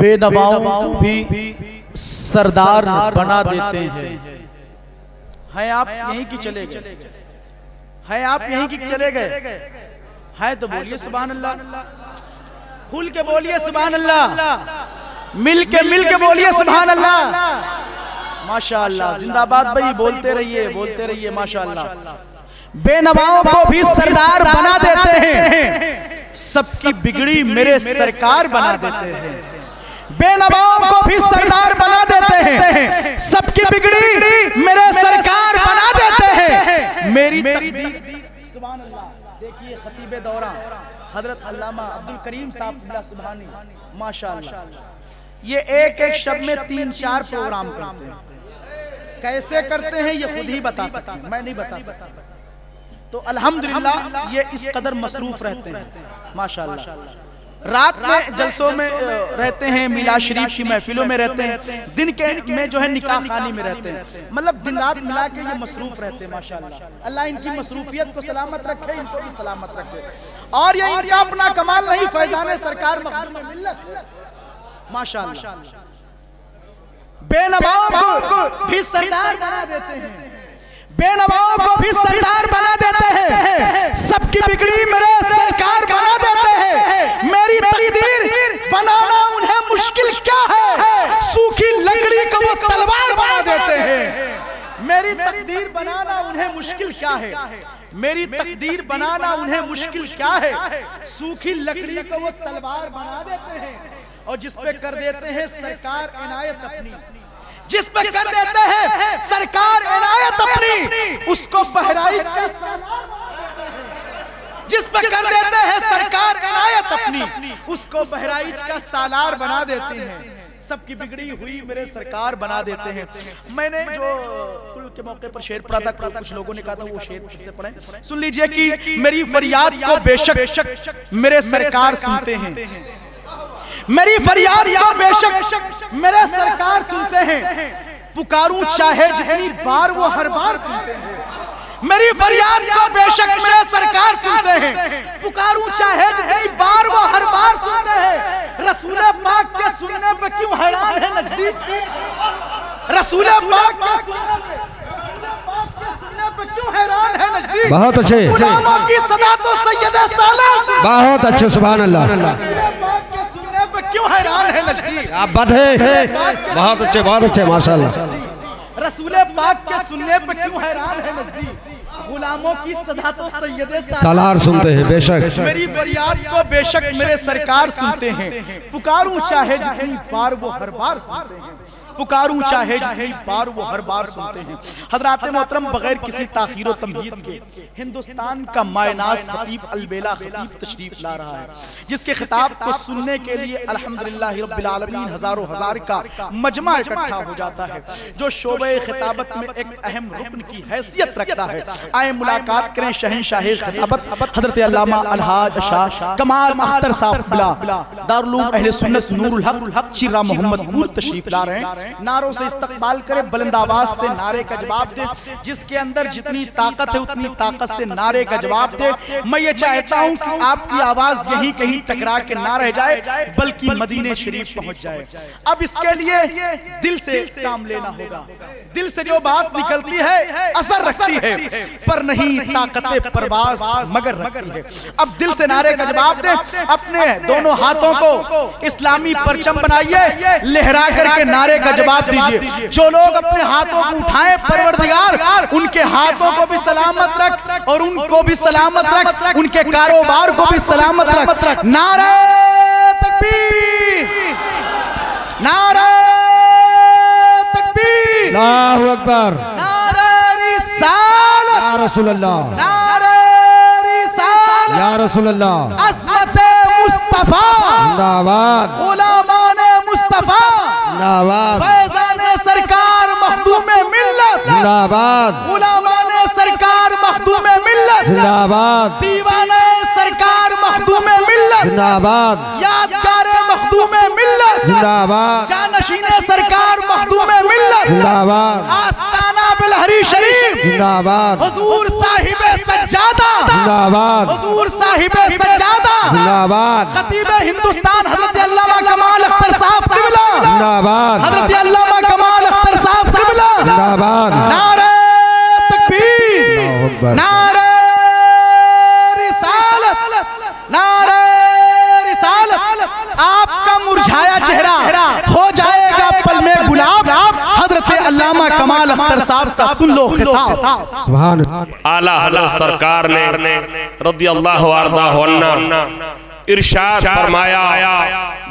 बेनवाओं को भी सरदार बना देते हैं। है। आप यहीं की चले गए? है आप यहीं की चले गए? है तो बोलिए सुबह अल्लाह खुल के बोलिए सुबह अल्लाह मिल के मिल के बोलिए सुबह अल्लाह माशा अल्लाह जिंदाबाद भाई बोलते रहिए बोलते रहिए माशा अल्लाह बेनवाओं को भी सरदार बना देते हैं। सबकी बिगड़ी मेरे सरकार बना देते हैं। बेनवाओं को भी सरदार बना देते हैं। सबकी बिगड़ी मेरे सरकार बना देते हैं। मेरी तकदीर सुभान अल्लाह देखिए खतीब दौरा। हज़रत अल्लामा अब्दुल करीम साहब सुबहानी माशाल्लाह। ये एक एक शब्द में तीन चार प्रोग्राम करते हैं। कैसे करते हैं ये खुद ही बता सकते हैं। मैं नहीं बता सकता। तो अल्हम्दुलिल्लाह ये इस कदर मसरूफ रहते हैं। माशाल्लाह। रात में जलसों में रहते हैं मिला शरीफ की महफिलों में रहते हैं। दिन के में जो है निकाह खानी में रहते हैं। मतलब दिन रात मिला के ये मसरूफ रहते हैं माशाल्लाह। अल्लाह इनकी मसरूफियत को सलामत रखे इनको भी सलामत रखे। और ये इनका अपना कमाल नहीं फैजान सरकार मखदूम माशाल्लाह। बेनवाओं को भी सरदार बना देते हैं। बेनवाओं को भी सरदार बना देते हैं। सबकी बिगड़ी मेरे सरकार बना देते हैं। मेरी तकदीर बनाना उन्हें मुश्किल क्या है? सूखी लकड़ी को वो तलवार बना देते हैं। मेरी तकदीर बनाना उन्हें मुश्किल क्या है? मेरी तकदीर बनाना उन्हें मुश्किल क्या है? सूखी लकड़ी को वो तलवार बना देते हैं। और जिस पे कर देते हैं सरकार इनायत अपनी। जिस पे कर देते हैं सरकार इनायत अपनी उसको बहराइच का जिस पे कर देते हैं सरकार इनायत अपनी उसको बहराइच का सालार बना देते हैं। सबकी बिगड़ी हुई मेरे सरकार बना देते हैं। मैंने जो कुल के मौके पर शेर पढ़ा था कुछ लोगों ने कहा था वो शेर फिर से पढ़े। सुन लीजिए कि मेरी फरियाद को बेशक मेरे सरकार सुनते हैं। मेरी फरियाद को बेशक मेरे सरकार सुनते हैं। पुकारूं चाहे जितनी बार वो हर बार सुनते हैं। मेरी फरियाद को बेशक मेरे सरकार सुनते हैं। पुकारूं चाहे जितनी बार वो हर बार सुनते हैं। रसूल पाक के सुनने पे क्यों हैरान है नज़दीक? रसूल पाक के सुनने पे क्यों हैरान है नज़दीक? बहुत अच्छे। गुलामों की सदा तो सैयद बहुत अच्छे सुबह अल्लाह। क्यों हैरान है नज़दीक? आप है। बहुत अच्छे बहुत अच्छे माशाल्लाह। रसूल पाक के सुनने पे क्यों हैरान है नज़दीक? गुलामों की सदा तो सैयद सलार सुनते हैं बेशक। मेरी फरियाद को बेशक मेरे सरकार सुनते हैं। पुकारूं चाहे जितनी बार वो हर बार सुनते हैं। पुकारूं चाहे जितनी बार वो हर बार सुनते हैं। हजरात मोहतरम बगैर किसी ताखीर तमहीद के हिंदुस्तान का मायनास खतीब अलबेला खतीब तशरीफ़ ला रहा है। जिसके खिताब को सुनने के लिए अल्हम्दुलिल्लाह रब्बिल आलमीन हज़ारों हज़ार का मजमा इकट्ठा हो जाता है। जो शोबे खिताबत में एक अहम रुकन की हैसियत रखता है। आए मुलाकात करें शहनशाह खिताबत। हज़रत अलहाज शाह कमाल अख्तर साहब दारुल अहले सुन्नत नूरुल हक चिरा मोहम्मदपुर तशरीफ़ ला रहे हैं नारों से इस्तकबाल करे बुलंद आवाज़ से नारे का जवाब दे। जिसके अंदर जितनी ताकत है उतनी ताकत से नारे का जवाब दे। मैं ये चाहता हूँ कि आपकी आवाज़ यही कहीं टकरा के ना रह जाए बल्कि मदीने शरीफ पहुँच जाए। अब इसके लिए दिल से काम लेना होगा। दिल से जो बात निकलती है असर रखती है पर नहीं ताकत परवास मगर रखती है। अब दिल से नारे का जवाब दे अपने दोनों हाथों को इस्लामी परचम बनाइए लहरा करके नारे का जवाब दीजिए। जो लोग अपने हाथों को उठाए परवरदिगार उनके हाथों को भी सलामत रख और उनको भी सलामत रख उनके कारोबार को भी सलामत रख। नारे तकबीर। नारे तकबीर। अकबर। नारे या रसूल अल्लाह नारे या रसूल अल्लाह असमत मुस्तफ़ा। गुलामान मुस्तफ़ा। फैजान सरकार मखदूम मिल्लत। जिंदाबाद। गुलामान सरकार मखदूम मिल्लत। जिंदाबाद। दीवाने सरकार मखदूम मिल्लत। जिंदाबाद। यादगार मखदूम मिल्लत। जिंदाबाद। जानशीने सरकार मखदूम मिल्लत। जिंदाबाद। बिलहरी शरीफ। जिंदाबाद। हुजूर साहिब सज्जादा। जिंदाबाद। हुजूर साहिब सज्जादा। जिंदाबाद। खतीब हिंदुस्तान हज़रत अल्लामा कमाल अख्तर साहब किबला। जिंदाबाद। हज़रत अल्लामा कमाल अख्तर साहब किबला। जिंदाबाद। नारे तकबीर। नारे रिसालत। नारे रिसालत। आपका मुरझाया चेहरा हो जाएगा पल में गुलाब हज़रत अल्लामा कमाल अख्तर साहब का सुन लो खिताब। आला हज़रत सरकार ने रदी अल्लाह इरशाद फरमाया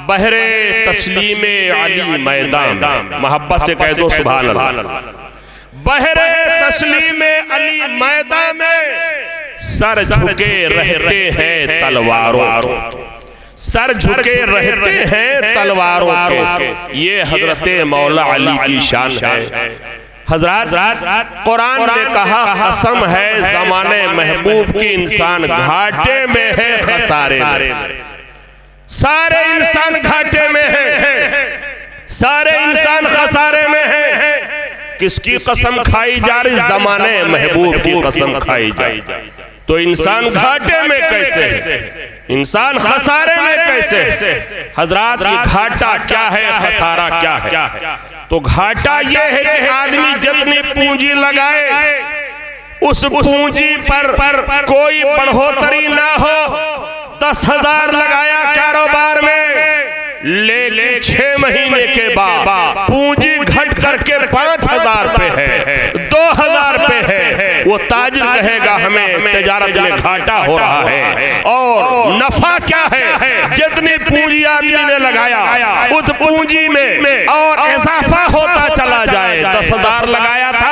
बहरे तस्लीम अली मैदान मोहब्बत से कह दो सुभान अल्लाह बहरे तस्लीम अली मैदान में सर झुके रहते हैं तलवारों सर झुके रहते हैं तलवारों के। ये हज़रत मौला अली की शान है। हज़रत कुरान ने कहा कसम है जमाने महबूब की इंसान घाटे में है खसारे में। सारे इंसान घाटे में है। सारे इंसान खसारे में है। किसकी कसम खाई जा रही जमाने महबूब की कसम खाई जा रही। तो इंसान घाटे में कैसे? इंसान खसारे में कैसे? हजरात ये घाटा क्या है? खसारा क्या है? तो घाटा यह है कि आदमी जितनी पूंजी लगाए उस पूंजी पर कोई बढ़ोतरी ना हो। दस हज़ार लगाया कारोबार में। लेकिन छह महीने के बाद पूंजी घट करके पाँच हज़ार पे है। दो हज़ार पे है। वो ताजिर कहेगा हमें तजारत में घाटा हो रहा है और नफा क्या है? जितनी पूंजी आदमी ने लगाया उस पूंजी में और इजाफा होता चला जाए। दस हज़ार लगाया था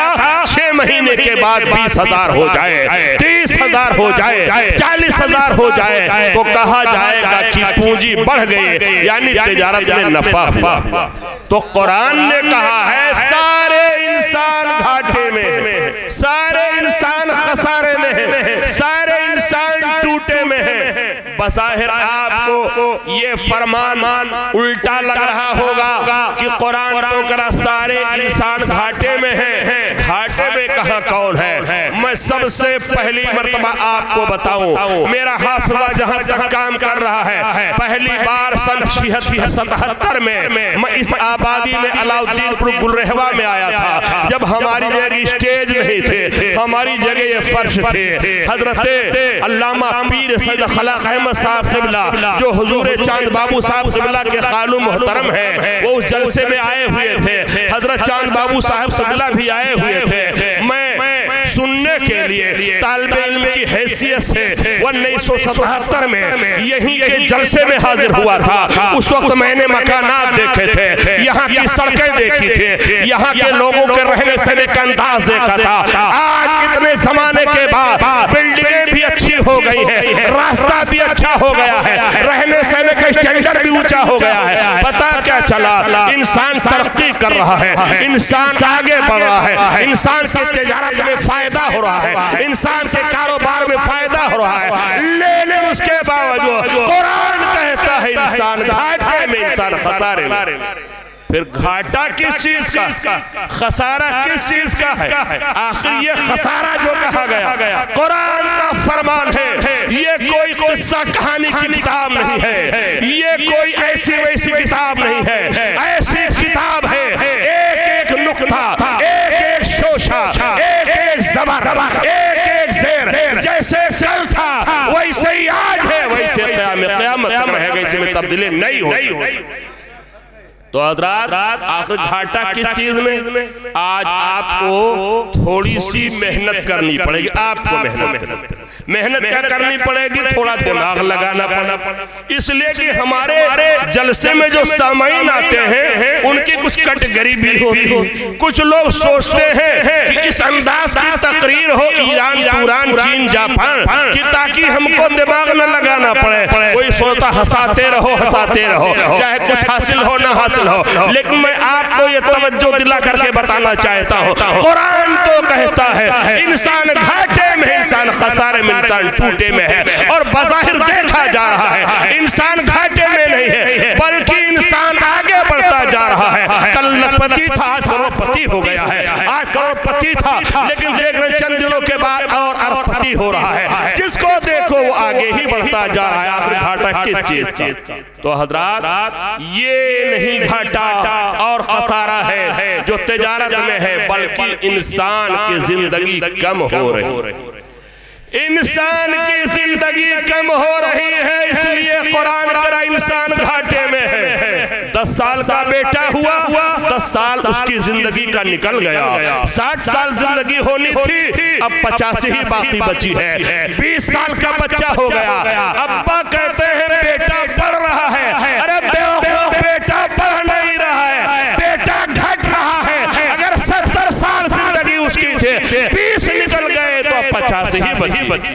महीने के बाद बीस हज़ार हो जाए तीस हज़ार हो जाए चालीस हज़ार हो जाए तो कहा जाएगा कि पूंजी बढ़ गई यानी तजारत में नफा हुआ। तो कुरान ने कहा है सारे इंसान घाटे में सारे इंसान खसारे में है। सारे इंसान टूटे में है। बसाहिर आपको ये फरमान उल्टा लग रहा होगा कि कुरान तो करा सारे इंसान घाटे में है। कहा कौन है? मैं सबसे पहली मर्तबा आपको बताऊँ। मेरा हाफिजा जहाँ तक काम कर रहा है पहली बार सन छिहत्तर सतहत्तर में मैं इस आबादी में अलाउद्दीनपुर गुलरेहवा में आया था। जब हमारी जगह स्टेज नहीं थे हमारी जगह ये फर्श थे। हज़रत अल्लामा पीर सैद खलाक अहमद साहब किबला जो हुजूर चाँद बाबू साहब किबला के खालू मोहतरम है। वो उस जलसे में आए हुए थे। हज़रत चाँद बाबू साहब किबला भी आए हुए थे सुनने के लिए तालब की हैसियत से उन्नीस सौ सतहत्तर में यहीं के जलसे में हाजिर हुआ था। उस वक्त मैंने मकानात देखे थे। यहाँ की सड़कें देखी थी। यहाँ के लोगों के रहने सहने का अंदाज देखा था। आज इतने जमाने के बाद बिल्डिंगें भी अच्छी हो गई है। रास्ता भी अच्छा हो गया है रहने सहने का स्टैंडर्ड भी ऊँचा हो गया है। पता क्या चला? इंसान तरक्की कर रहा है। इंसान आगे बढ़ रहा है। इंसान की तजारत में फ़ायदा हो रहा है। इंसान के कारोबार में फ़ायदा हो रहा है लेकिन उसके बावजूद कुरान कहता है इंसान घाटे में इंसान खसारे में। फिर घाटा किस चीज़ का? खसारा किस चीज़ का है? आखिर ये खसारा जो कहा गया, कुरान का फरमान है, ये कोई किस्सा कहानी की किताब नहीं है, ये कोई ऐसी वैसी किताब नहीं है, ऐसी किताब है, एक एक नुक्ता, एक एक शोशा, एक एक जबर, एक एक शेर जैसे कल था, वैसे ही आज है, वैसे कयामत तक रहेगा इसमें तब्दीली नहीं होगी। तो हजरात आखिर घाटा किस चीज़ में? आज आपको थोड़ी सी मेहनत करनी पड़ेगी आपको मेहनत मेहनत क्या करनी पड़ेगी? थोड़ा दिमाग लगाना पड़ा इसलिए कि हमारे जलसे में जो सामाइन आते हैं उनकी कुछ कैटेगरी भी होती है। कुछ लोग सोचते हैं कि इस अंदाज की तकरीर हो ईरान तुरान चीन जापान कि ताकि हमको दिमाग न लगाना पड़े। कोई सोचता हंसाते रहो हंसाते रहो। चाहे कुछ हासिल हो ना हासिल हो। लेकिन मैं आपको ये तवज्जो दिला करके बताना चाहता हूँ। कुरान तो कहता है, इंसान घाटे में, इंसान खसारे में, इंसान टूटे में है और बजाहिर देखा जा रहा है। इंसान घाटे में नहीं है, बल्कि इंसान बढ़ता जा रहा है। कल लखपति था, आज करोड़पति हो गया है। आज करोड़पति था, लेकिन देख रहे चंद दिनों के बाद और अरबपति हो रहा है। जिसको देखो, वो आगे ही बढ़ता जा रहा है। आखिर घाटा किस चीज़ का? तो हजरात, ये नहीं घाटा और खसारा है जो तजारत में है, बल्कि इंसान की ज़िंदगी कम हो रही इंसान की ज़िंदगी कम हो रही है, इसलिए कुरान करा इंसान घाटे में है। दस साल का बेटा हुआ, दस साल उसकी ज़िंदगी का निकल गया। साठ साल ज़िंदगी होनी थी, अब पचास ही बाकी बची है। बीस साल का बच्चा हो गया। अब्बा कहते हैं, बेटा पढ़ रहा है। अरे बेटा पढ़ नहीं रहा है। बेटा घट रहा है। अगर सत्तर साल ज़िंदगी उसकी थी, बीस निकल गए तो अब पचास ही बची बची।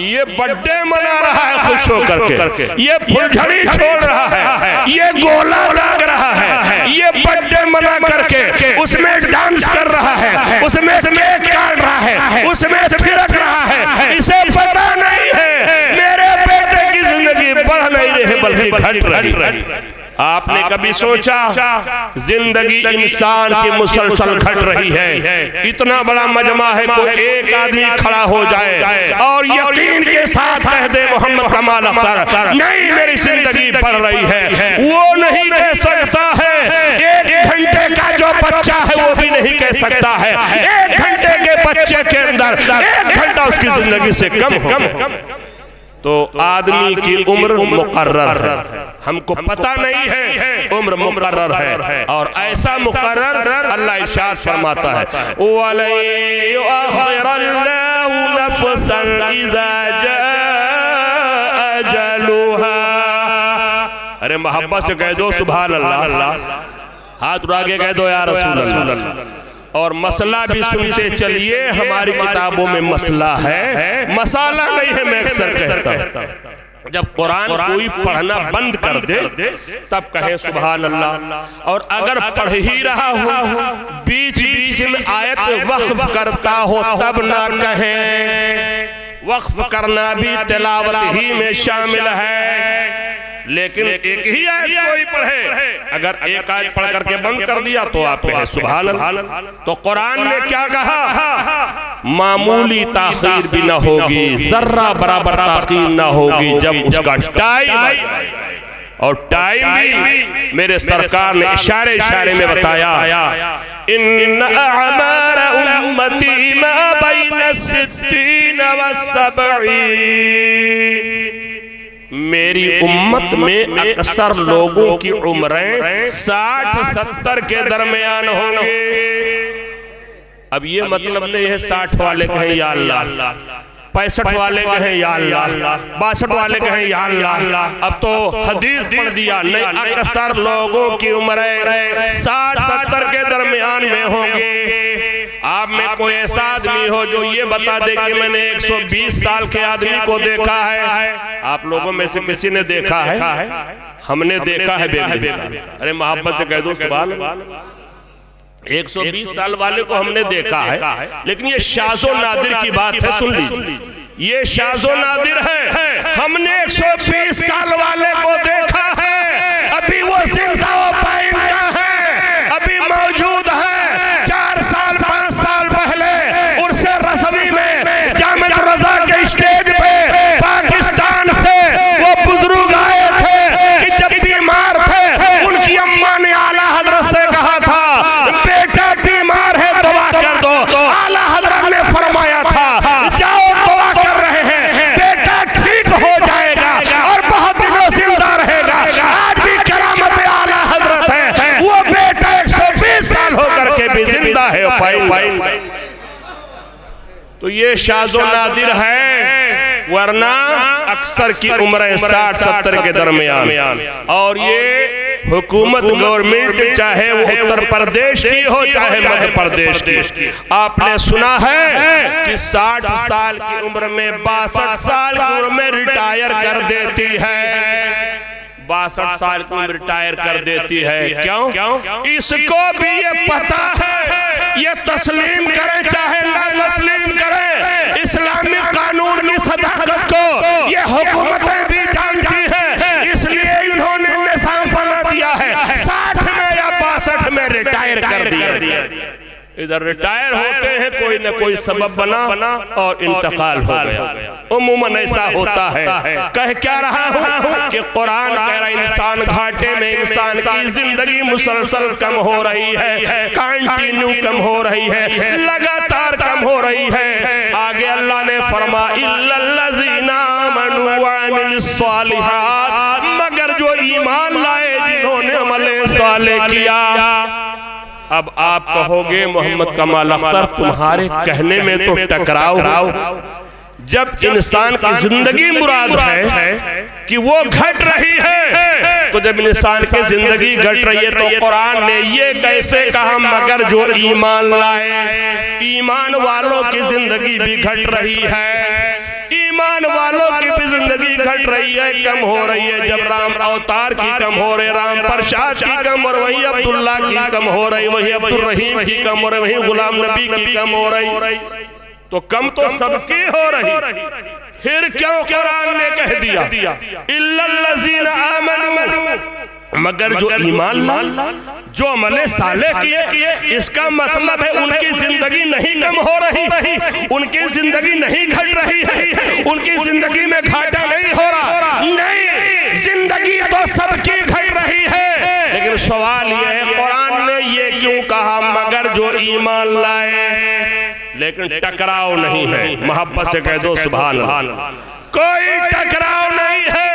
ये बर्थडे मना रहा है खुश होकर के। ये फुलझड़ी छोड़ रहा है। ये गोला दाग रहा है। ये बर्थडे मना करके उसमें डांस कर रहा है। उसमें केक काट रहा है। उसमें थिरक रहा है। इसे पता नहीं है। मेरे बेटे की ज़िंदगी बढ़ नहीं रही बल्कि घट रही। आपने कभी सोचा ज़िंदगी इंसान की मुसलसल घट रही है। इतना बड़ा मजमा है कोई एक आदमी खड़ा हो जाए। और यकीन के साथ कह दे मोहम्मद कमाल अख्तर नहीं मेरी ज़िंदगी बढ़ रही है। वो नहीं कह सकता है। एक घंटे का जो बच्चा है वो भी नहीं कह सकता है। एक घंटे के बच्चे के अंदर एक घंटा उसकी ज़िंदगी से कम हो तो आदमी की उम्र मुकर्र है। हमको पता नहीं है उम्र मुकर्र है। और ऐसा मुकर्र अल्लाह इरशाद फरमाता है। अरे मोहब्बत से कह दो सुबह अल्लाह हाथ उड़ा के कह दो यार रसूल अल्लाह और मसला भी सुनते चलिए हमारी किताबों में मसला है। मसाला नहीं है मैं अक्सर कहता हूँ। जब कुरान कोई पढ़ना बंद कर दे तब कहे सुबह अल्लाह और अगर पढ़ ही रहा हो बीच बीच में आयत वक्फ करता हो तब ना कहे वक्फ करना भी तिलावत ही में शामिल है। लेकिन एक ही आयत कोई पढ़े। अगर एक आयत पढ़ करके बंद कर दिया तो आप कहे सुबह तो कुरान ने क्या कहा? मामूली ताखीर भी ना होगी जर्रा बराबर ताखीर ना होगी जब उसका टाइम और टाइम भी मेरे सरकार ने इशारे इशारे में बताया। इन उम्मती मेरी उम्मत में अक्सर लोगों की उम्रें साठ सत्तर के दरमियान होंगे। अब ये मतलब नहीं है साठ वाले कहें या अल्लाह। पैंसठ वाले कहें या अल्लाह। बासठ वाले कहें या अल्लाह। अब तो हदीस पढ़ दिया। नहीं अक्सर लोगों की उम्र साठ सत्तर के दरमियान में होंगे। आप में कोई ऐसा आदमी हो जो ये बता दे कि मैंने 120 साल के आदमी को देखा है। आप लोगों में से किसी ने देखा है? हमने देखा है अरे मोहब्बत से कह दो सुबह 120 साल वाले को हमने देखा है। लेकिन ये शाजो नादिर की बात है सुन लीजिए। ये शाजो नादिर है। हमने 120 साल वाले को देखा है। अभी वो ज़िंदा पाइंदा है अभी मौजूद है चार साल पाँच साल पहले उर्से रसवी में जामिल रजा के स्टेज पे पाकिस्तान से वो बुज़ुर्ग आए थे कि जब बीमार थे उनकी अम्मा ने आला हज़रत से कहा था बेटा बीमार है दुआ कर दो आला हज़रत ने फरमाया था जाओ दुआ कर रहे हैं बेटा ठीक हो जाएगा और बहुत दिनों ज़िंदा रहेगा आज भी करामत आला हज़रत है वो बेटा 120 साल होकर के भी ज़िंदा है पाई पाई तो ये शाजो नादिर है वरना अक्सर की उम्र साठ सत्तर के दरमियान। और ये हुकूमत गवर्नमेंट चाहे वो उत्तर प्रदेश की हो चाहे मध्य प्रदेश की। आपने सुना है कि साठ साल की उम्र में बासठ साल की उम्र में रिटायर कर देती है। बासठ साल की उम्र रिटायर कर देती है। क्यों? क्यों? इसको भी ये पता है। ये तस्लीम करे, चाहे ना तस्लीम करे। इस्लामी कानून की सदाकत को, ये हुकूमतें भी जानती है। इसलिए इन्होंने निशान बना दिया है। साठ में या बासठ में रिटायर कर दिया। इधर रिटायर होते हैं कोई न कोई सबब बना और इंतकाल हो गया। उमूमन ऐसा होता है। कह क्या रहा हूँ कि कुरान कह रहा इंसान घाटे में इंसान की ज़िंदगी मुसलसल कम हो रही है कंटिन्यू कम हो रही है। लगातार कम हो रही है आगे अल्लाह ने फरमा मगर जो ईमान लाए जिन्होंने अमले साले किया अब आप कहोगे मोहम्मद कमाल अख्तर तुम्हारे कहने में तो टकराव जब इंसान की ज़िंदगी मुराद है कि वो घट रही है तो जब इंसान की ज़िंदगी घट रही है तो कुरान ने ये कैसे कहा मगर जो ईमान लाए ईमान वालों की ज़िंदगी भी घट रही है। ईमान वालों की भी ज़िंदगी घट रही है, कम हो रही है। जब राम अवतार की कम हो रही, राम प्रसाद की कम और वही अब्दुल्ला की कम हो रही, वही अब्दुल रहीम की कम रही वही गुलाम नबी की कम हो रही। तो कम तो सबकी हो रही। फिर क्यों कुरान ने कह दिया? आमनू। मगर जो ईमान लाल जो अमले साले किए इसका मतलब है उनकी ज़िंदगी नहीं कम हो रही। है उनकी ज़िंदगी नहीं घट रही है। उनकी ज़िंदगी में घाटा नहीं हो रहा। नहीं ज़िंदगी तो सबकी घट रही है। लेकिन सवाल यह है कुरान ने ये क्यों कहा मगर जो ईमान लाए लेकिन टकराव नहीं है। मोहब्बत से कह दो सुबह कोई टकराव नहीं है।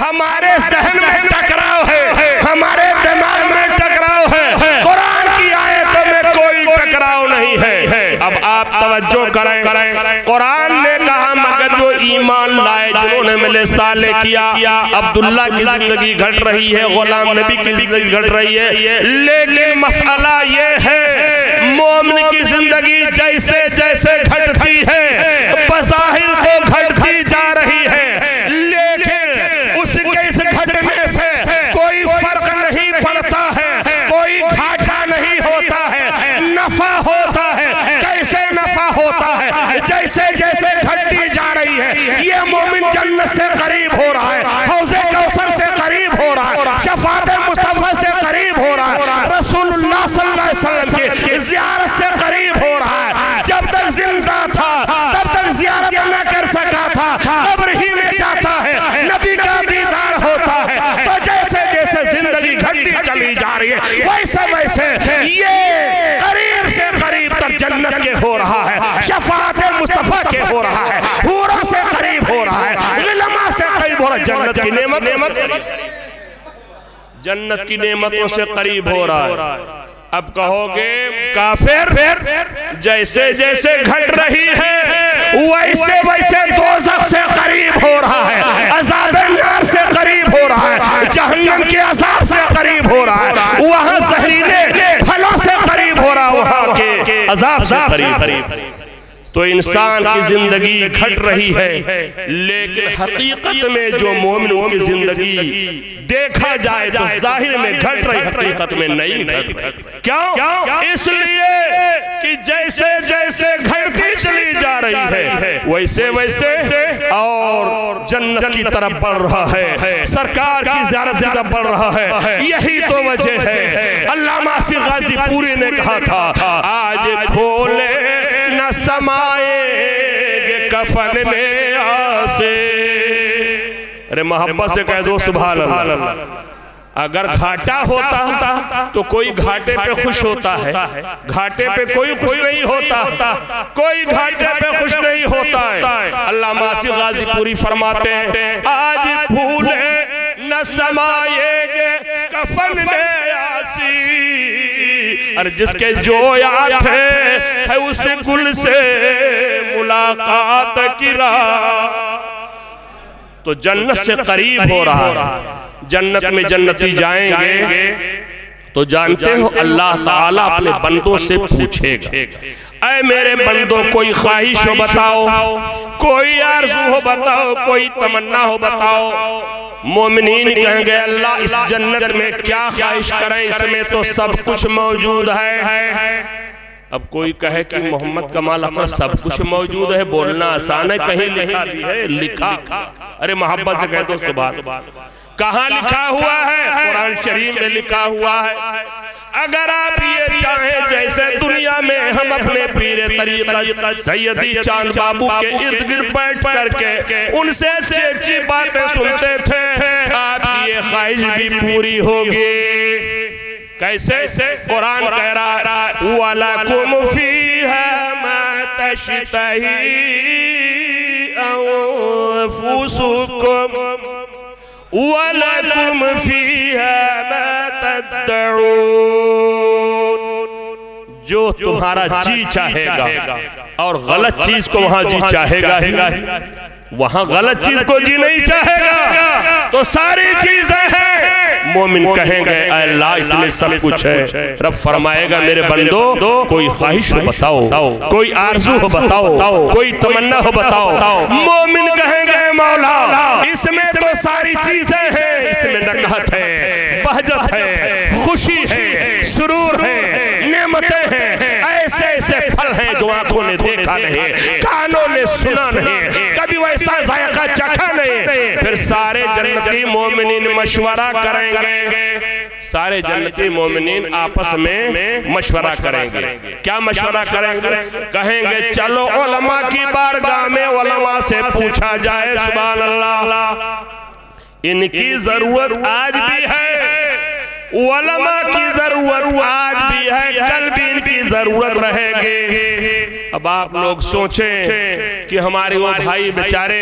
हमारे सहन में टकराव है। हमारे दिमाग में टकराव है। कुरान की आयतों में कोई टकराव नहीं है। अब आप तवज्जो करें। कुरान ने कहा मगर जो ईमान लाए जिन्होंने मिले साले किया अब्दुल्ला की ज़िंदगी घट रही है गुलाम नबी की ज़िंदगी घट रही है। लेकिन मसला ये है मोमिन की ज़िंदगी जैसे जैसे घटती है। बजाहिर तो घटती जा रही है लेकिन उसके इस घटने से कोई फ़र्क नहीं पड़ता है कोई घाटा नहीं होता है नफा होता है कैसे नफा होता है जैसे जैसे घटती जा रही है, ये मोमिन जन्नत से करीब हो रहा है, हौजे कौसर से करीब हो रहा है, शफात मुस्तफ़ा से करीब हो रहा है, रसूलुल्लाह सल्लल्लाहु अलैहि वसल्लम की जियारत से करीब हो रहा है। जब तक ज़िंदा था, तब तक जियारत न कर सका था, कब्र ही में जाता है, नबी का दीदार होता है तो जैसे जैसे ज़िंदगी घटती चली जा रही है, वैसे वैसे ये करीब से करीब तक जन्नत के हो रहा है। शफात मुस्तफ़ा के हो रहा है। हूरों से करीब हो रहा है। इल्मा से करीब हो रहा है। जन्नत की नेमत नेमत। जन्नत की नेमतों से करीब हो रहा है। अब कहोगे, काफिर, जैसे जैसे घट रही है, वैसे वैसे दोजख से करीब हो रहा है। अजाब नार से करीब हो रहा है। जहन्नम के अजाब से करीब हो रहा है। वहाँ जहरीले फलों से हो रहा वहाँ के अजाब से करीब। तो इंसान की ज़िंदगी घट रही है। लेकिन हकीकत में जो मोमिन की ज़िंदगी देखा जाए तो ज़ाहिर में घट रही हकीकत में नहीं घट रही। क्यों? इसलिए कि जैसे जैसे घटती चली जा रही है वैसे वैसे और जन्नत की तरफ़ बढ़ रहा है। सरकार की जियारत की तरफ़ बढ़ रहा है। यही तो वजह है। अल्लामा गाजी पूरी ने कहा था आज खोले न समाएगे कफन में आसे। अरे मोहब्बत से कह दो सुबह अगर घाटा होता होता तो कोई घाटे पे खुश होता है। घाटे पे कोई खुश नहीं होता। कोई घाटे पे खुश नहीं होता है। अल्लाह मासी गाजी पूरी फरमाते हैं, आज फूले न समाएगे, कफन में आसी। और जिसके जो याद है, है उस गुल से मुलाकात की तो जन्नत से करीब हो रहा है। जन्नत में जन्नती जाएँगे। तो जानते हो अल्लाह ताला अपने बंदों से पूछेगा। ऐ मेरे बंदों कोई ख्वाहिश हो बताओ। कोई आरज़ू हो बताओ कोई तमन्ना हो बताओ। मोमिनीन कहेंगे अल्लाह इस जन्नत में क्या ख्वाहिश करें? इसमें तो सब कुछ मौजूद है। अब कोई कहे कि मोहम्मद कमाल अख्तर सब कुछ मौजूद है। बोलना आसान है कहीं लिखा भी है लिखा। अरे मोहब्बत से कह दो सुबह कहा लिखा हुआ है? कुरान शरीफ में लिखा हुआ है। अगर आप ये चाहें जैसे दुनिया में हम अपने पीर तरीका सैयदी चाँद बाबू के इर्द गिर्द बैठ करके उनसे अच्छी अच्छी बातें सुनते थे। आपकी ये ख्वाहिश भी पूरी होगी। कैसे? कुरान कह रहा है वाला कुम फ़ी है मैं वलकुम जो तुम्हारा जी चाहेगा और गलत चीज़ को वहाँ जी चाहेगा ही वहाँ गलत चीज़ को जी नहीं चाहेगा तो सारी चीज़ें मोमिन कहेंगे अल्लाह इसमें सब कुछ है। रब फरमाएगा मेरे बंदो कोई ख्वाहिश हो बताओ। कोई आरज़ू हो बताओ। कोई तमन्ना हो बताओ। मोमिन कहेंगे मौला इसमें तो सारी चीज़ें हैं। इसमें नकहत है बहजत है खुशी है सुरूर है नेमतें हैं ऐसे ऐसे फल हैं जो आँखों ने देखा नहीं। कानों ने सुना नहीं। कभी वैसा जायका चखा नहीं। फिर सारे जन्नती मोमिनीन मशवरा करेंगे। सारे जन्नती मोमिनीन आपस में मशवरा करेंगे। क्या मशवरा करेंगे? कहेंगे चलो ओलमा की बारगाह में ओलमा से पूछा जाए सुभान अल्लाह। इनकी ज़रूरत आज भी है। उलमा की ज़रूरत आज भी है, कल भी इनकी ज़रूरत रहेगी। अब आप लोग सोचें कि हमारे वो भाई बेचारे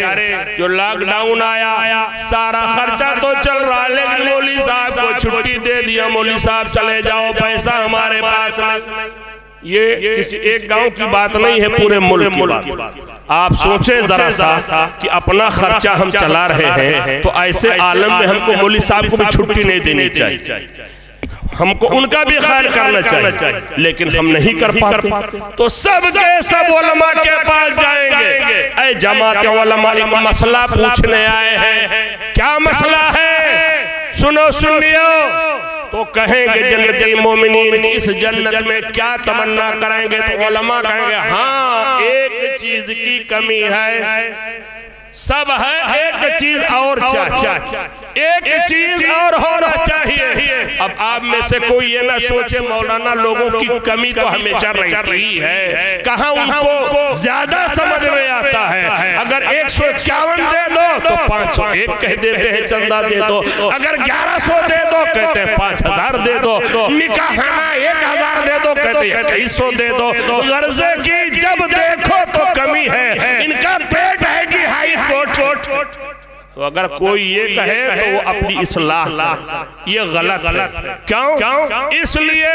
जो लॉकडाउन आया, सारा खर्चा तो चल रहा है लेकिन मौली साहब को छुट्टी दे दिया मौली साहब चले जाओ, पैसा हमारे पास ये किसी एक गाँव की बात नहीं है पूरे मुल्क की बात। आप सोचे जरा सा कि अपना खर्चा हम चला रहे हैं तो ऐसे आलम में हमको मौली साहब को भी छुट्टी नहीं देनी चाहिए। हमको उनका भी ख्याल करना चाहिए लेकिन हम नहीं कर पाते। तो सब के सब ओलमा के पास जाएँगे। अरे जमात ओलमा एक मसला पूछने आए हैं। क्या मसला है? सुनो सुनियो। तो कहेंगे जन्नती मोमिनीन इस जन्नत में क्या तमन्ना करेंगे तो कहेंगे हाँ एक चीज़ की कमी है। सब है एक चीज़ और चाहिए। एक चीज़ और होना चाहिए। अब आप में से कोई ये ना सोचे मौलाना लोगों की कमी तो हमेशा रहती है। कहा उनको ज़्यादा समझ में आता है। अगर एक सौ इक्यावन दे दो तो पाँच सौ एक कह देते हैं चंदा दे दो। अगर ग्यारह सौ दे दो कहते हैं पाँच हज़ार दे दो। निकाहाना एक हज़ार दे दो कहते हैं इक्कीस सौ दे दो। गर्जे की जब देखो तो कमी है। इनका तो अगर कोई ये कहे तो वो अपनी इसलाह ला ये गलत गलत क्यों? क्यों? इसलिए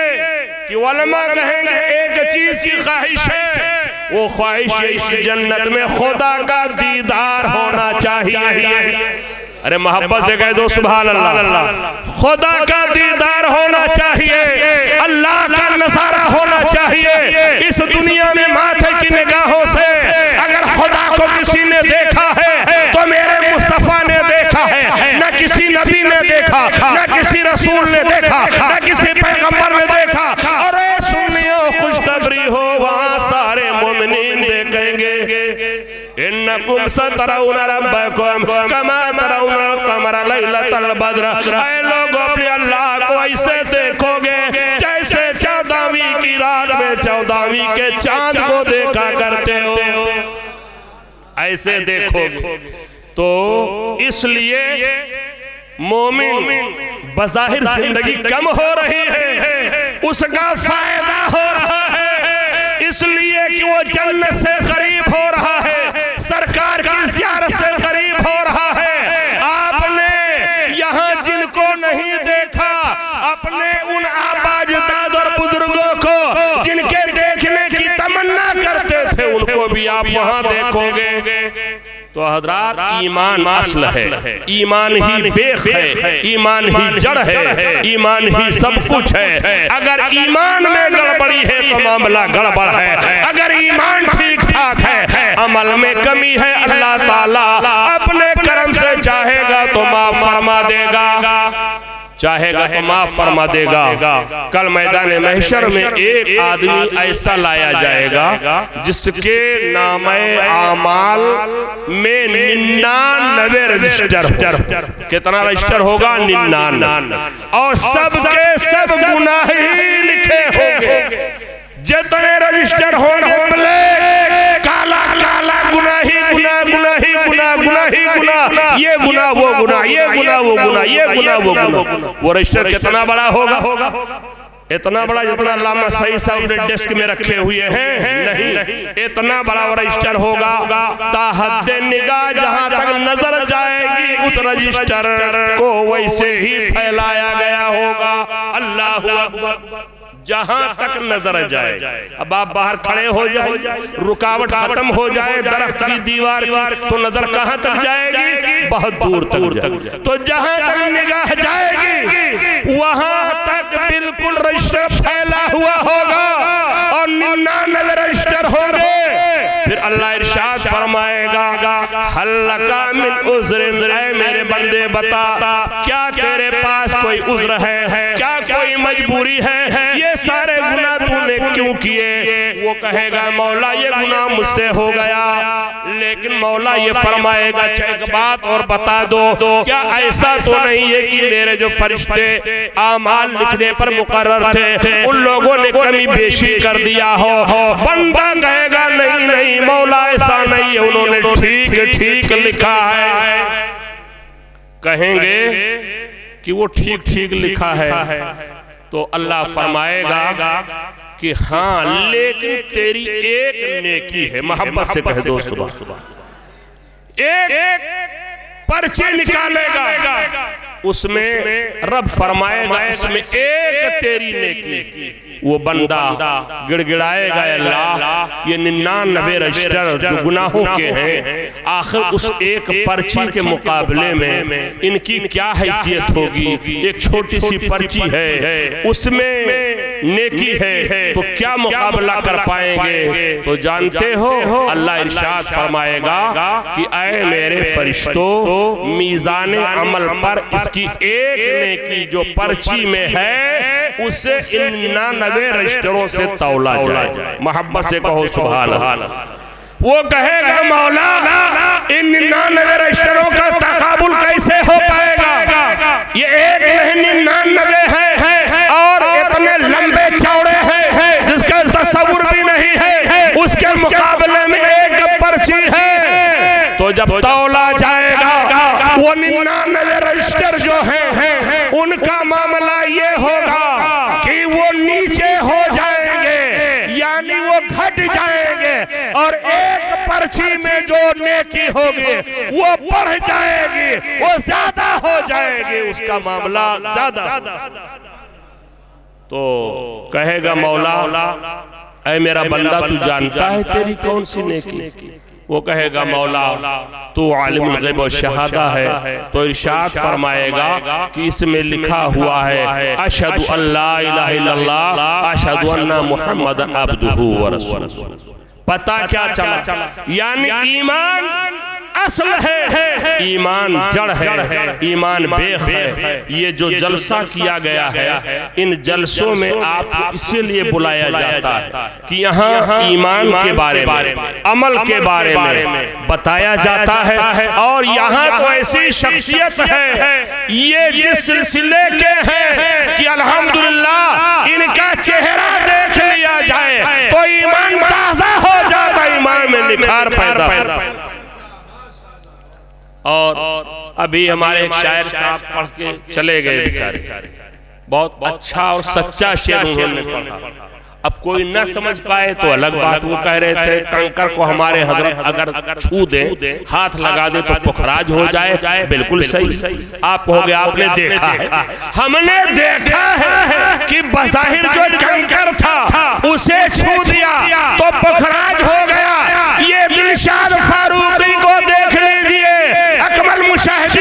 कि वलमा कहेंगे एक चीज़ की ख्वाहिश है। वो ख्वाहिश इस जन्नत में खुदा का दीदार होना चाहिए। अरे मोहब्बत से कह दो सुबह अल्लाह खुदा का दीदार होना चाहिए। अल्लाह का नज़ारा होना चाहिए। इस दुनिया में माथे की निगाहों से अगर खुदा को किसी ने देखा है तो मेरे मुस्तफ़ा ने देखा है। न किसी नबी ने देखा न किसी रसूल ने देखा न किसी पैगंबर ने देखा। अरे सुनियो खुशखबरी हो वहाँ सारे मोमिनीन देखेंगे। इन्नकुम सतरौन रब्बकुम कमा तरौन कमर लैलतल बद्र। ऐ लोगों अपने अल्लाह को ऐसे देखोगे जैसे चौदहवीं की रात में चौदहवीं के चाँद को देखा करते हो। ऐसे देखोगे। तो इसलिए मोमिन बजाहिर ज़िंदगी कम हो रही है उसका फ़ायदा हो रहा है। इसलिए कि वो जन्नत से करीब हो रहा है। सरकार की जियारत से करीब हो रहा है आपने यहाँ जिनको नहीं देखा अपने उन आबाज दाद और बुज़ुर्गों को जिनके देखने की तमन्ना करते थे उनको भी आप वहाँ देखोगे। तो हजरात ईमान असल है। ईमान ही बेख है। ईमान ही जड़ है। ईमान ही सब कुछ है। अगर ईमान में गड़बड़ी है तो मामला गड़बड़ है। अगर ईमान ठीक ठाक है अमल में कमी है अल्लाह ताला। अपने कर्म से चाहेगा तो माफ़ फरमा देगा। चाहेगा तो माफ़ फरमा देगा। कल मैदान महशर में एक आदमी ऐसा लाया जाएगा जिसके नाम आमाल में निन्यानवे रजिस्टर कितना रजिस्टर होगा? निन्यानवे और सबके सब गुनाह ही लिखे होंगे। जितने रजिस्टर होंगे ये गुना वो गुना ये गुना वो गुना ये गुना वो गुना वो रजिस्टर कितना बड़ा होगा इतना बड़ा जितना लामा सही साहब ने डेस्क में रखे हुए हैं नहीं इतना बड़ा रजिस्टर होगा ताहद निगाह जहाँ तक नज़र जाएगी उस रजिस्टर को वैसे ही फैलाया गया होगा। अल्लाह अकबर जहाँ तक नज़र जाए। अब आप बाहर खड़े हो जाए। रुकावट खत्म हो जाए दरख्त की दीवार तो नज़र कहाँ तक जाएगी। बहुत दूर तक तो जहाँ तक निगाह जाएगी वहाँ तक बिल्कुल रजिस्टर फैला हुआ होगा और निन्यानवे रजिस्टर होंगे। फिर अल्लाह इरशाद फरमाएगा हल्लका मिन उज्र मेरे बंदे बता क्या तेरे पास कोई उज्र है? क्या मजबूरी है ये सारे गुना तूने क्यों किए? वो कहेगा मौला ये गुना मुझसे हो गया। लेकिन मौला ये फरमाएगा एक बात और बता दो। क्या ऐसा तो नहीं है कि मेरे जो फरिश्ते आमाल लिखने पर मुकर्र थे उन लोगों ने कमी बेशी कर दिया हो। बंदा कहेगा नहीं नहीं मौला ऐसा नहीं है। उन्होंने ठीक ठीक लिखा है। कहेंगे कि वो ठीक ठीक लिखा है तो अल्लाह फरमाएगा कि हाँ लेकिन तेरी एक नेकी है मोहब्बत से कह दो सुबह। एक पर्चे निकालेगा। उसमें रब फरमाएगा इसमें एक तेरी नेकी। वो बंदा गिड़गिड़ाएगा, अल्लाह, ये निन्यानबे रजिस्टर जो गुनाहों के हैं, आखिर उस एक पर्ची के मुकाबले में इनकी क्या हैसियत होगी? एक छोटी सी पर्ची है, उसमें नेकी है तो क्या मुकाबला कर पाएँगे? तो जानते हो, अल्लाह इरशाद फरमाएगा कि अय मेरे फरिश्तों मीजान अमल पर इसकी एक नेकी जो पर्ची में है, उसे इन निन्यानवे रजिस्टरों से तौला जाए। मोहब्बत से कहो सुबह वो कहेगा, मौला, इन निन्यानवे रजिस्टरों का तकाबुल कैसे हो पाएगा? ये एक नहीं निन्यानवे है और इतने लंबे चौड़े हैं, जिसका तस्वुर भी नहीं है, उसके मुकाबले में एक पर्ची है। तो जब तौला जाएगा, वो निन्यानवे रजिस्टर है उनका मामला ये होगा कि वो नीचे हो जाएँगे यानी वो घट जाएँगे और एक पर्ची में जो नेकी होगी वो बढ़ जाएगी वो ज़्यादा हो जाएगी उसका मामला ज़्यादा तो कहेगा मौला ऐ मेरा बंदा तू जानता है तेरी कौन सी नेकी? वो कहेगा मौला तू आलिम शहादा है। तो इरशाद फरमाएगा कि इसमें लिखा हुआ है अशहदु अल्लाह अशहदु अन्ना मुहम्मदन अब्दुहू व रसूलुहु। पता क्या चला? यानी ईमान असल है। ईमान जड़ है। ईमान बेख है। ये जो जलसा किया गया है इन जलसों में आपको इसीलिए बुलाया जाता है कि यहाँ ईमान के बारे में अमल के बारे में बताया जाता है और यहाँ तो ऐसी शख्सियत है ये जिस सिलसिले के हैं कि अल्हम्दुलिल्लाह इनका चेहरा देख लिया जाए तो ईमान ताज़ा हो जाता में निखार पैदा। और अभी हमारे शायर साहब पढ़ के चले गए बेचारे। बहुत अच्छा और सच्चा शेर उन्होंने पढ़ा। अब कोई न समझ पाए तो अलग बात वो कह रहे थे कंकर को हमारे हज़रत अगर छू दे हाथ लगा दे तो पुखराज हो जाए। बिल्कुल सही। आप हो कहोगे आपने देखा है। हमने देखा है कि बजाहिर जो कंकर था उसे छू दिया तो पुखराज हो गया। ये दिलशाद फारूकी को देख लीजिए। अकमल मुशाहिदी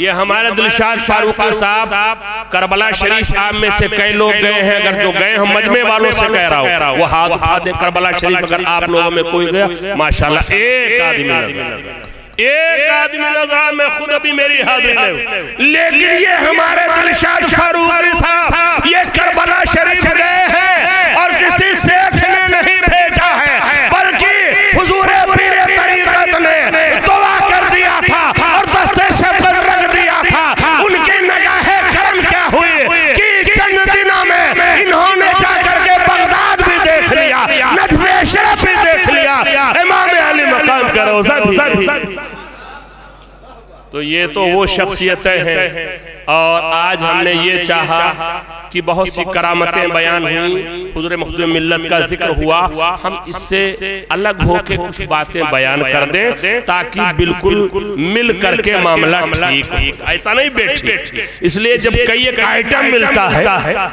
ये हमारे दिलशाद फारूक साहब करबला शरीफ आप में से कई लोग गए हैं अगर जो गए हम मजमे वालों से कह रहा हूँ। वो हाथ दे करबला शरीफ अगर आप लोगों में कोई गया माशाल्लाह एक आदमी एक आदमी नज़र मैं खुद अभी मेरी हाजिरी नहीं लेकिन ये हमारे दिलशाद फारूक साहब ये करबला शरीफ गए हैं। ये तो वो शख्सियतें हैं। और आज हमने ये चाहा कि बहुत सी करामतें बयान हुई। हुजूर मखदूम मिल्लत का ज़िक्र हुआ। हम इससे अलग होकर कुछ बातें बयान कर दें ताकि बिल्कुल मिल करके मामला ठीक ऐसा नहीं बैठे इसलिए जब कई एक आइटम मिलता है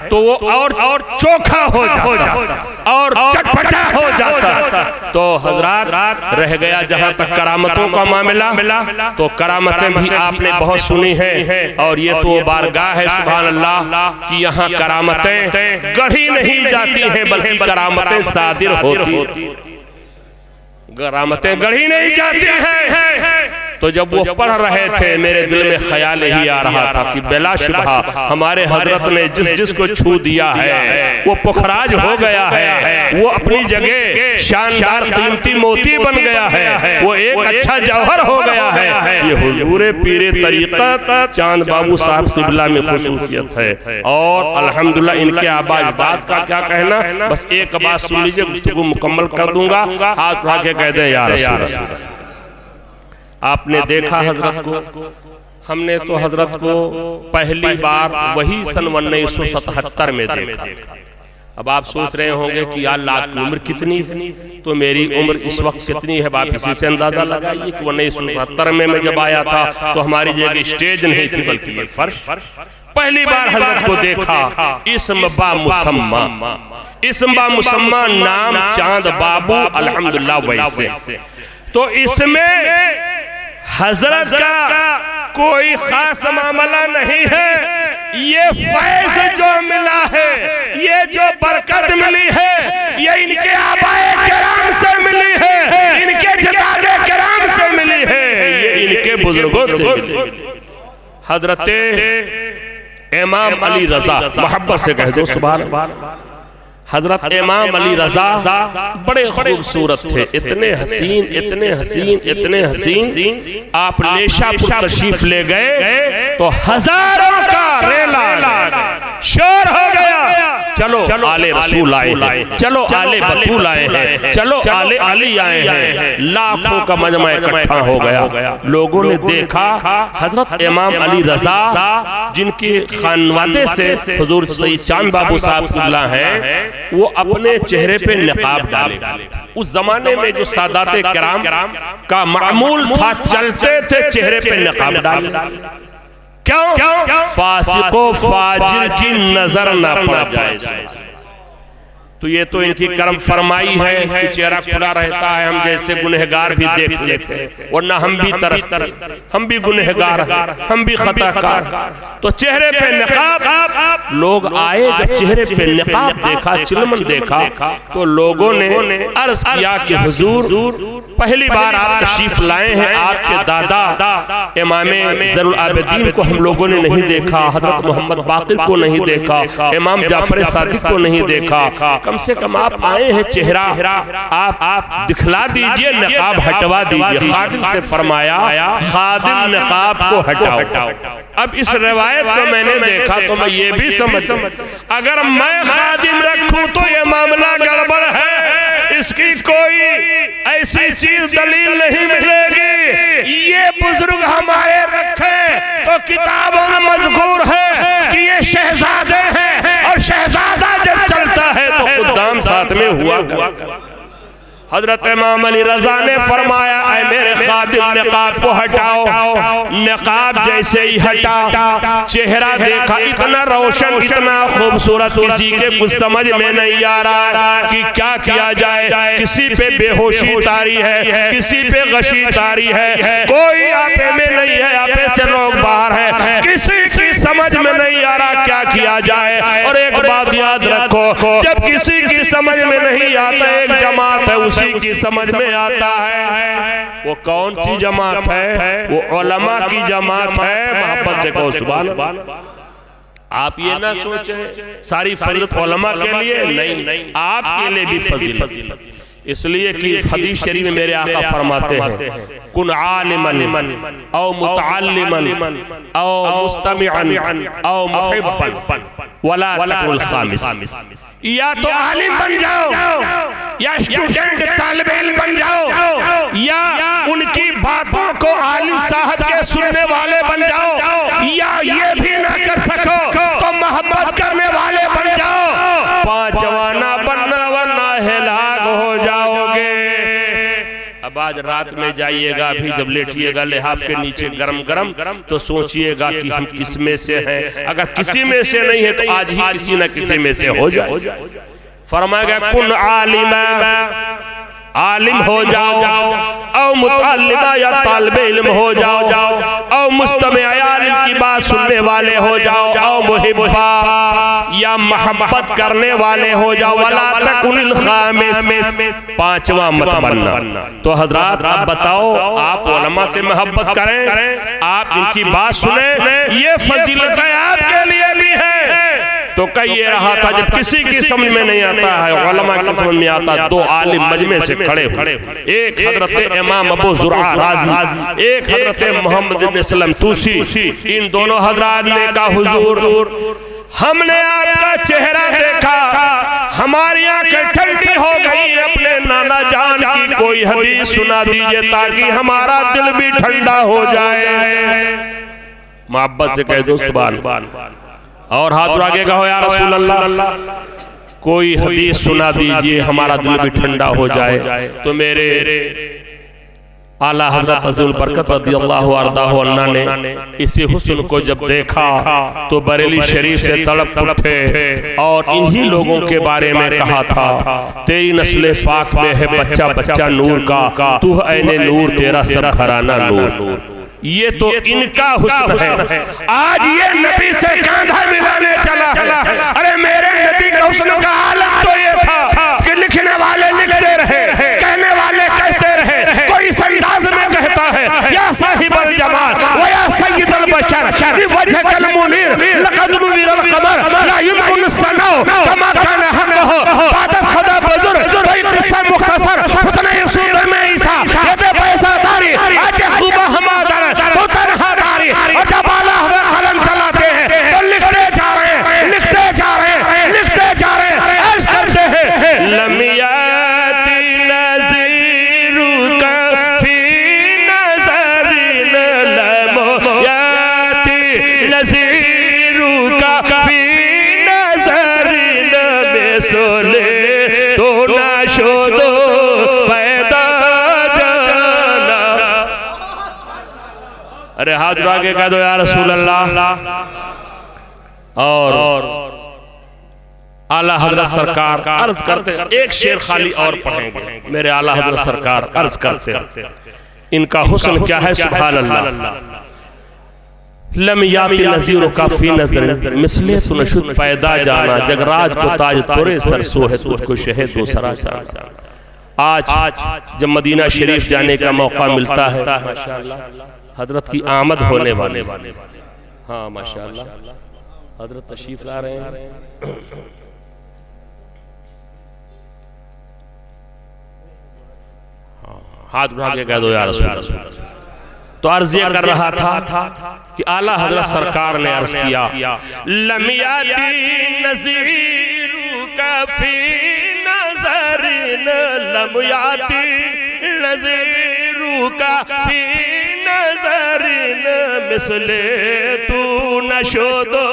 तो वो और और चोखा हो जाता और चटपटा हो जाता। तो हजरात रह गया जहाँ तक करामतों का मामला। मिला तो करामतें भी आपने बहुत सुनी है। और ये तो बारगाह है सुबह अल्लाह, की यहाँ करामतें गढ़ी नहीं जाती हैं बल्कि करामतें सादिर होती करामतें गढ़ी नहीं जाती हैं। तो जब वो पढ़ रहे थे, मेरे दिल में ख्याल यही आ रहा था कि बेला शुबह हमारे हज़रत ने जिस जिस को छू दिया है, वो पुखराज हो गया है, वो अपनी जगह शानदार कीमती मोती बन गया है, वो एक अच्छा जौहर हो गया है। ये हुजूर पीर तरीक़त चाँद बाबू साहब किबला में खसूसियत है। और अल्हम्दुलिल्लाह इनके आबाज बात का क्या कहना? बस एक बात सुन लीजिए, गुफ्तगू मुकम्मल कर दूँगा। हाथ उठा के कह दे यार आपने देखा हज़रत को? हमने तो हज़रत को पहली बार वही सन उन्नीस सौ सतहत्तर में देखा। अब आप सोच रहे होंगे कि यार लाख की उम्र कितनी है? तो मेरी उम्र इस वक्त कितनी है? आप इसी से अंदाज़ा लगाइए कि उन्नीस सौ सतहत्तर में मैं जब आया था तो हमारी जगह स्टेज नहीं थी बल्कि ये फर्श। पहली बार हज़रत को देखा इसम बा मुसम्मा। इसम बा मुसम्मा नाम चाँद बाबू अल्हम्दुलिल्लाह वैसे। तो इसमें हज़रत का कोई खास मामला नहीं है। ये फैज जो मिला है ये जो बरकत मिली है ये इनके आबाए कराम से मिली है इनके जदादे कराम से मिली है ये इनके बुज़ुर्गों से हज़रत इमाम अली रजा मोहब्बत से कह दो सुबह हज़रत इमाम अली रजा बड़े खूबसूरत थे। इतने हसीन इतने हसीन इतने हसीन आप नेशापुर तशरीफ़ ले गए तो हज़ारों का रेला शोर हो गया। चलो आले रसूल आए हैं। चलो आले बतूल आए हैं। चलो आले अली आए हैं। लाखों का मजमा इकट्ठा हो गया। लोगों ने देखा हज़रत इमाम अली रजा जिनके खानवादे से हजूर सईद चाँद बाबू साहब हैं वो अपने चेहरे पे नकाब डाले। उस जमाने में जो सादात कराम का मामूल था चलते थे चेहरे पे नकाब डाले। क्यों? फासिको फाजिर की नज़र ना पड़ जाए। तो ये तो इनकी कर्म फरमाई है कि चेहरा खुला रहता है हम जैसे गुनहगार भी देख लेते हैं। वरना हम भी तरस हम भी गुनहगार हम भी खताकार तो चेहरे पे निकाब लोग आए जब चेहरे पे निकाब देखा चिलमन देखा तो लोगों ने अर्ज़ किया कि हुजूर पहली बार आप तशरीफ़ लाए हैं आपके दादा इमाम जरुल आबदीन को हम लोगों ने नहीं देखा हज़रत मोहम्मद बाकिर को नहीं देखा इमाम जाफ़र सादिक को नहीं देखा। कम से कम आप आए हैं चेहरा। आप आप दिखला दीजिए नकाब हटवा दीजिए। खादिम से फरमाया खादिम नकाब को हटाओ। अब इस रवायत को मैंने देखा तो मैं ये भी समझ अगर मैं खादिम रखूँ तो ये मामला गड़बड़ है। इसकी कोई ऐसी चीज़ दलील नहीं मिलेगी। ये बुज़ुर्ग हमारे रखे तो किताबों में मजबूर है कि ये शहजादे हुआ हज़रत इमाम अली रजा ने फरमाया है मेरे खादिम, नकाब को हटाओ। नकाब जैसे ही हटा चेहरा देखा, इतना रोशन, इतना खूबसूरत किसी के कुछ समझ में नहीं आ रहा कि क्या किया जाए। किसी पे बेहोशी तारी है, किसी पे गशी तारी है। कोई आपे में नहीं है, आपे से लोग बाहर किया जाए। और एक बात याद रखो जब किसी की समझ में नहीं आता एक जमात है उसी की समझ में आता है। वो कौन सी जमात है? वो ओलमा की जमात है मोहब्बत से कहो सुबह आप ये ना सोचे सारी फजीलत ओलमा के लिए नहीं नहीं आपके लिए भी फजीलत। इसलिए कि हदीस शरीफ में मेरे आका फरमाते हैं। कुन आलिमन औ मुतअल्लिमन औ मुस्तमिअन औ मुहिब्बन वला तकुल खामिस। या तो आलिम बन जाओ या स्टूडेंट तालिब इल्म बन जाओ या उनकी बातों को आलिम साहब के सुनने वाले बन जाओ। या ये भी ना कर सको तो मोहब्बत करने वाले बन जाओ। पांचवाना अब आज रात में जाइएगा अभी जब लेटिएगा लिहाफ के नीचे गरम गरम तो सोचिएगा कि हम किसमें से हैं। अगर किसी में से नहीं है तो आज ही किसी न किसी में से हो जाए। फरमाएगा कुन आलिम आलिम हो। जाओ। औ मुतल्लिमा या तालिब इल्म हो जाओ। औ मुस्तमे आलिम की बात सुनने वाले हो जाओ। औ मुहिब्बा या मोहब्बत करने वाले हो जाओ। वला तकुल खामिस। पांचवा मत बनना। तो हज़रत, आप बताओ, आप उलमा से मोहब्बत करें, आप इनकी बात सुने। ये फजीलत आपके लिए भी है। तो कई ये रहा था जब किसी की समझ में नहीं आता है उलमा की समझ में आता दो आलिम मजमे से खड़े हुए। एक हज़रत इमाम अबू जुरा राज़ी एक हज़रत मोहम्मद इब्न सलम तूसी इन दोनों हजरात ने कहा हुजूर। हमने आपका चेहरा देखा। हमारी आँखें ठंडी हो गई अपने नाना जान की कोई हदीस सुना दीजिए ताकि हमारा दिल भी ठंडा हो जाए। मोहब्बत से कह दो सुबह और हाथ आगे कहो यार रसूल अल्लाह कोई हदीस सुना दीजिए हमारा दिल भी ठंडा हो जाए। तो मेरे आला हज़रत अजील बरकत रदी अल्लाह ने इसी हुस्न को जब देखा तो बरेली शरीफ से तड़प उठे और इन्हीं लोगों के बारे में कहा था तेरी नस्ल पाक में है बच्चा बच्चा नूर का तू ऐने नूर तेरा सब घराना नूर। ये तो इनका हुस्न है। आज ये नबी से कांधा मिलाने चला है। अरे मेरे नबी का हुस्न का आलम तो ये था कि लिखने वाले लिखते रहे कहने वाले कहते रहे। कोई इस अंदाज में कहता है या साहिब अल जमाल व या सय्यद अल बशर वजह कल मुनीर लक़द नुवीर अल कमर ला युमकुन सनो कमा कान हक हो बाद खुदा बजुर कोई किस्सा मुख्तसर अरे हाथ आगे कह दो यार रसूल अल्लाह और आला हज़रत सरकार अर्ज़ करते एक शेर खाली और पढ़ेंगे। मेरे आला हज़रत सरकार अर्ज़ करते इनका हुस्न क्या है सुभान अल्लाह लमियाती नजीरों का फ़ी नज़र मिसले तो नशुद पैदा जाना जगराज को ताज तोरे सर सो है तुझको शहे दूसरा जाना। आज जब मदीना शरीफ जाने का मौका मिलता है हज़रत की आमद होने वाले। वाले। हाँ माशाल्लाह। हज़रत तशरीफ़ ला रहे हैं। हाथ उठा के कह दो यार तो अर्ज़ ये कर रहा था कि आला हज़रत सरकार ने अर्ज़ किया। लमियाती नजीरू नजरिन लमियाती नजीरू का मिसले, तू नशो दो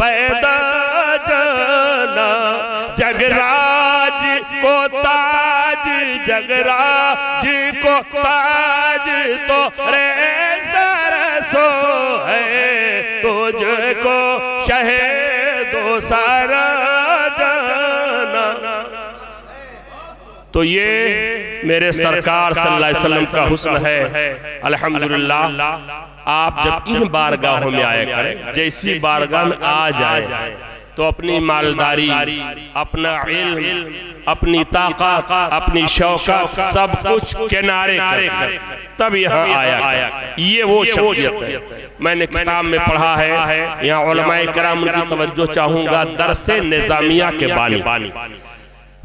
पैदा जाना। जगराज को ताज, जगराज को ताज तो रे सरसो है। तुझको शहे दो सारा जाना। तो ये मेरे सरकार सल्लल्लाहु अलैहि वसल्लम का हुस्न है। अल्हम्दुलिल्लाह आप जब इन बारगाहों में आया करें जैसी बारगाह में आ जाए तो अपनी मालदारी अपना इल्म अपनी ताकत अपनी शौकत सब कुछ किनारे कर। तब यहाँ आया आया ये वो शख्सियत है। मैंने किताब में पढ़ा है। यहाँ उलमाए कराम की तवज्जो चाहूँगा दरसे निजामिया के बानी।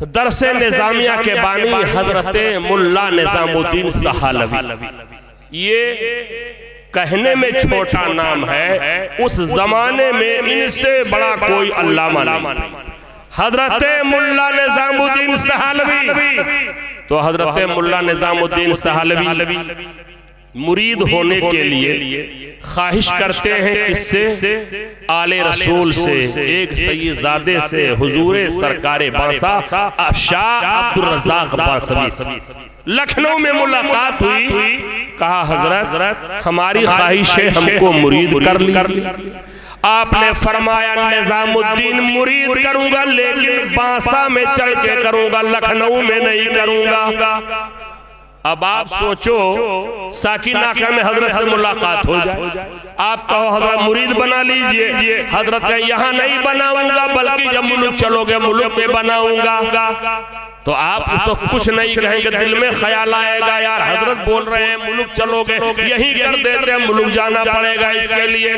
दरस निजामिया के बानी हज़रत मुल्ला निजामुद्दीन सहालवी। ये कहने में छोटा नाम है उस जमाने में इनसे बड़ा कोई अल्लामा नहीं। हज़रत मुल्ला निजामुद्दीन सहालवी। तो हज़रत मुल्ला निजामुद्दीन सहालवी। मुरीद होने के लिए ख्वाहिश करते हैं किससे? आले रसूल से एक सैयदादे से हुजूर सरकार बांसा शाह अब्दुल रजाक बांसवी। लखनऊ में मुलाकात हुई कहा हज़रत हमारी ख्वाहिश है हमको मुरीद कर ली। आपने फरमाया निजामुद्दीन मुरीद करूँगा लेकिन बांसा में चढ़ के करूँगा लखनऊ में नहीं करूँगा। अब आप सोचो साकी नाका में हज़रत से मुलाकात हो जाए। आप कहो हज़रत मुरीद बना लीजिए हज़रत यहाँ नहीं बनाऊँगा बल्कि जब मुल्क चलोगे मुल्क में बनाऊँगा। तो आप उसको कुछ नहीं कहेंगे दिल में ख्याल आएगा यार हज़रत बोल रहे हैं मुल्क चलोगे यही कर देते हैं मुल्क जाना पड़ेगा इसके लिए।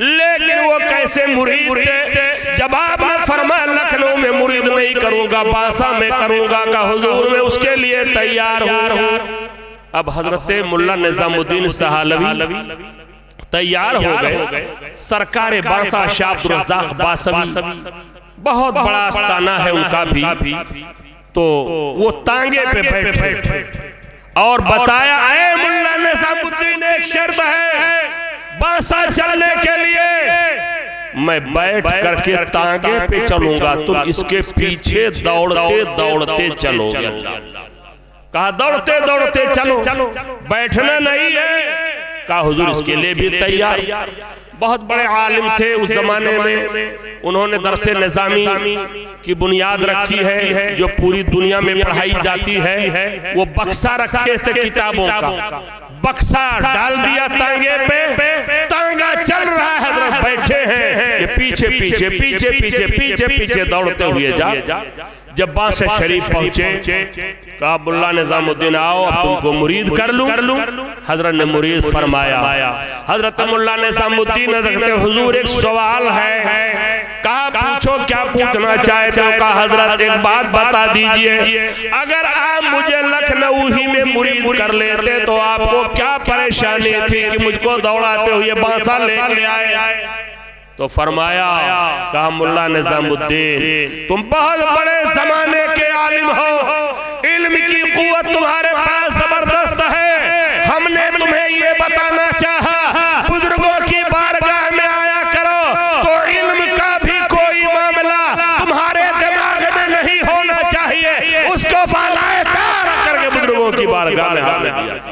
लेकिन वो कैसे मुरीद थे? जब आपने फरमाया लखनऊ में मुरीद नहीं करूँगा बासा में करूँगा का हुजूर में उसके लिए तैयार हूँ। अब हज़रत मुल्ला निजामुद्दीन सहालवी तैयार हो गए। सरकार बासा शाह बासवी। बहुत बड़ा आस्थाना है उनका भी। तो वो तांगे पे बैठे। और बताया अरे मुल्ला निजामुद्दीन एक शर्त है। बासा चलने के लिए मैं बैठ करके तांगे पे चलूँगा। तुम इसके पीछे दौड़ते दौड़ते चलोगे। कहा दौड़ते दौड़ते चलो। बैठना नहीं है। कहा हुजूर इसके लिए भी तैयार। बहुत बड़े आलिम थे उस जमाने में। उन्होंने दरस निजामी की बुनियाद रखी है जो पूरी दुनिया में पढ़ाई जाती है। वो बक्सा रखे थे किताबों का। बक्सा डाल दिया तांगे पे। तांगा चल रहा है हज़रत बैठे हैं। ये पीछे पीछे पीछे पीछे पीछे पीछे दौड़ते हुए जा। जब बास शरीफ पहुँचे काबुल्ला निजामुद्दीन आओ अब तुमको मुरीद कर लूँ। हज़रत ने मुरीद फरमाया हज़रत मुल्ला निजामुद्दीन रखते हुजूर एक सवाल है। कहा पूछो क्या पूछना चाहते हो कहा हज़रत एक बात बता दीजिए अगर आप मुझे लखनऊ ही में मुरीद कर लेते तो आपको क्या परेशानी थी कि मुझको दौड़ाते हुए बांसा लेके आए? तो फरमाया, कहा, मुल्ला निजामुद्दीन, तुम बहुत बड़े जमाने के आलिम हो। इल्म की कुवत तुम्हारे पास ज़बरदस्त है। हमने तुम्हें ये बताना चाहा, बुज़ुर्गों की बारगाह में आया करो तो इल्म का भी कोई मामला तुम्हारे दिमाग में नहीं होना चाहिए। उसको बालाए तार करके बुज़ुर्गों की बारगाह में हमने दिया।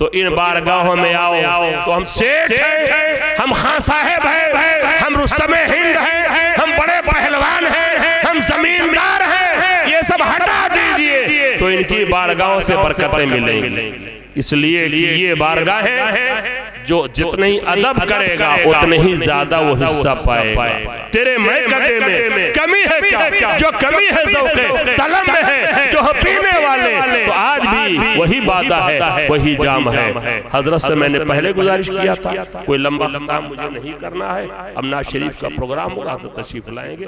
तो इन बारगाहों में आओ। आओ। तो हम सेठ हैं हम खां साहेब हैं हम रुस्तम हिंद हैं हम बड़े पहलवान हैं। हम जमींदार हैं। ये सब हटा दीजिए। तो इनकी बारगाहों से बरकतें मिलेंगी। इसलिए कि ये बारगाह है। जो जितने ही अदब करेगा उतने ही ज़्यादा वो हिस्सा पाएगा। तेरे मैं कदे में कमी है क्या? जो कमी है जौके तलब में है जो पीने वाले तो आज भी वही बाधा है वही जाम है। हज़रत से मैंने पहले गुजारिश किया था कोई लंबा लंबा मुझे नहीं करना है अब ना शरीफ का प्रोग्राम होगा तो तशरीफ़ लाएँगे।